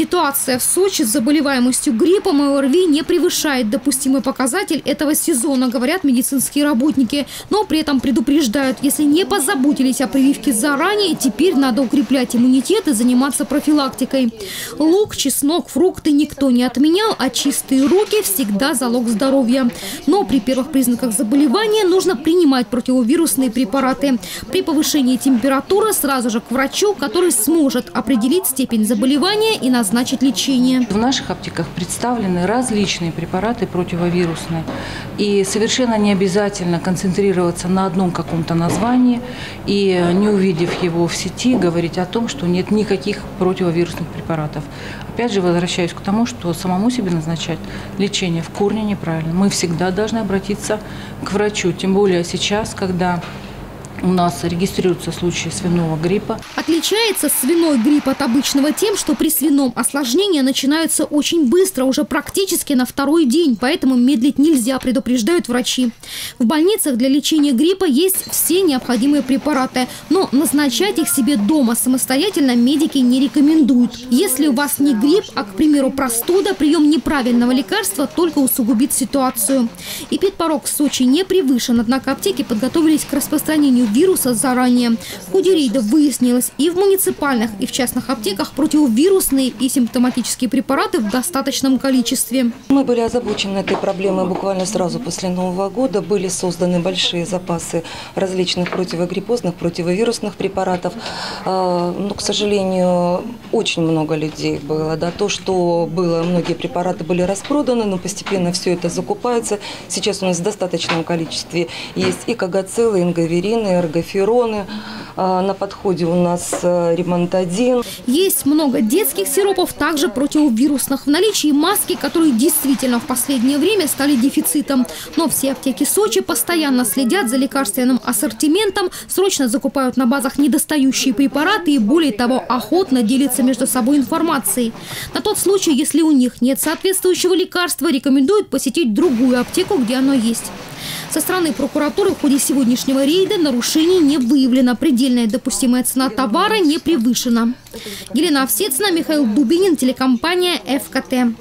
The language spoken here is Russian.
Ситуация в Сочи с заболеваемостью гриппом и ОРВИ не превышает допустимый показатель этого сезона, говорят медицинские работники. Но при этом предупреждают, если не позаботились о прививке заранее, теперь надо укреплять иммунитет и заниматься профилактикой. Лук, чеснок, фрукты никто не отменял, а чистые руки всегда залог здоровья. Но при первых признаках заболевания нужно принимать противовирусные препараты. При повышении температуры сразу же к врачу, который сможет определить степень заболевания и назначить лечение. В наших аптеках представлены различные препараты противовирусные. И совершенно не обязательно концентрироваться на одном каком-то названии и, не увидев его в сети, говорить о том, что нет никаких противовирусных препаратов. Опять же, возвращаюсь к тому, что самому себе назначать лечение в корне неправильно. Мы всегда должны обратиться к врачу, тем более сейчас, когда у нас регистрируются случаи свиного гриппа. Отличается свиной грипп от обычного тем, что при свином осложнения начинаются очень быстро, уже практически на второй день, поэтому медлить нельзя, предупреждают врачи. В больницах для лечения гриппа есть все необходимые препараты, но назначать их себе дома самостоятельно медики не рекомендуют. Если у вас не грипп, а, к примеру, простуда, прием неправильного лекарства только усугубит ситуацию. Эпидпорог в Сочи не превышен, однако аптеки подготовились к распространению вируса заранее. В ходе рейда выяснилось, и в муниципальных, и в частных аптеках противовирусные и симптоматические препараты в достаточном количестве. Мы были озабочены этой проблемой буквально сразу после Нового года. Были созданы большие запасы различных противогриппозных, противовирусных препаратов. А, но, к сожалению, очень много людей было. Да, то, что было, многие препараты были распроданы, но постепенно все это закупается. Сейчас у нас в достаточном количестве есть и кагацилы, ингаверины, эргофероны. А, на подходе у нас э, ремонтадин. Есть много детских сиропов, также противовирусных. В наличии маски, которые действительно в последнее время стали дефицитом. Но все аптеки Сочи постоянно следят за лекарственным ассортиментом, срочно закупают на базах недостающие препараты и более того охотно делятся между собой информацией. На тот случай, если у них нет соответствующего лекарства, рекомендуют посетить другую аптеку, где оно есть. Со стороны прокуратуры в ходе сегодняшнего рейда нарушений не выявлено. Предельная допустимая цена товара не превышена. Елена Овсецина, Михаил Дубинин, телекомпания «ФКТ».